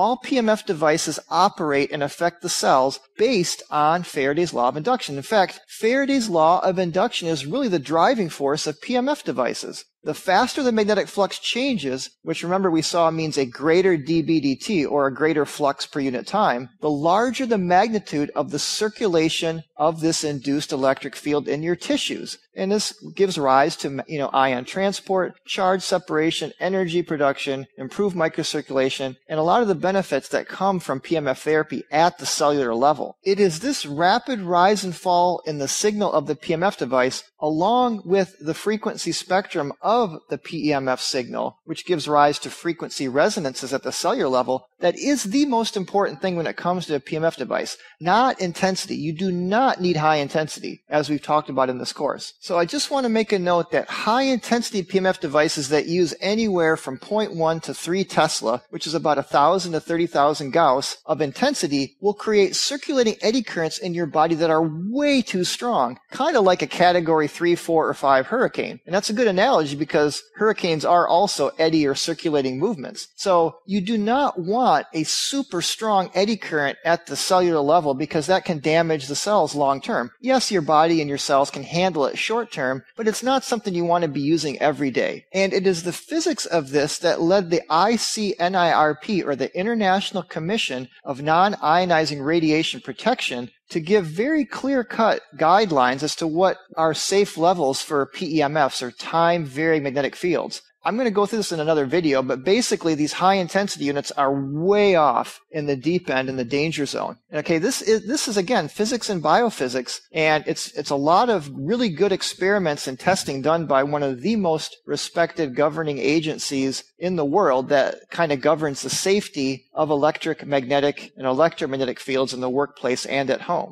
all PEMF devices operate and affect the cells based on Faraday's law of induction. In fact, Faraday's law of induction is really the driving force of PEMF devices. The faster the magnetic flux changes, which remember we saw means a greater dBdt or a greater flux per unit time, the larger the magnitude of the circulation of this induced electric field in your tissues. And this gives rise to, you know, ion transport, charge separation, energy production, improved microcirculation, and a lot of the benefits that come from PEMF therapy at the cellular level. It is this rapid rise and fall in the signal of the PEMF device along with the frequency spectrum of the PEMF signal, which gives rise to frequency resonances at the cellular level, that is the most important thing when it comes to a PEMF device. Not intensity. You do not need high intensity, as we've talked about in this course. So I just want to make a note that high intensity PEMF devices that use anywhere from 0.1 to 3 Tesla, which is about 1,000 to 30,000 Gauss of intensity, will create circulating eddy currents in your body that are way too strong, kind of like a category 3, 4, or 5 hurricane. And that's a good analogy because hurricanes are also eddy or circulating movements. So you do not want a super strong eddy current at the cellular level because that can damage the cells long term. Yes, your body and your cells can handle it short term, but it's not something you want to be using every day. And it is the physics of this that led the ICNIRP or the International Commission of Non-Ionizing Radiation Protection to give very clear cut guidelines as to what are safe levels for PEMFs or time varying magnetic fields. I'm going to go through this in another video, but basically these high intensity units are way off in the deep end in the danger zone. Okay, this is this is again physics and biophysics, and it's it's a lot of really good experiments and testing done by one of the most respected governing agencies in the world that kind of governs the safety of electric, magnetic, and electromagnetic fields in the workplace and at home.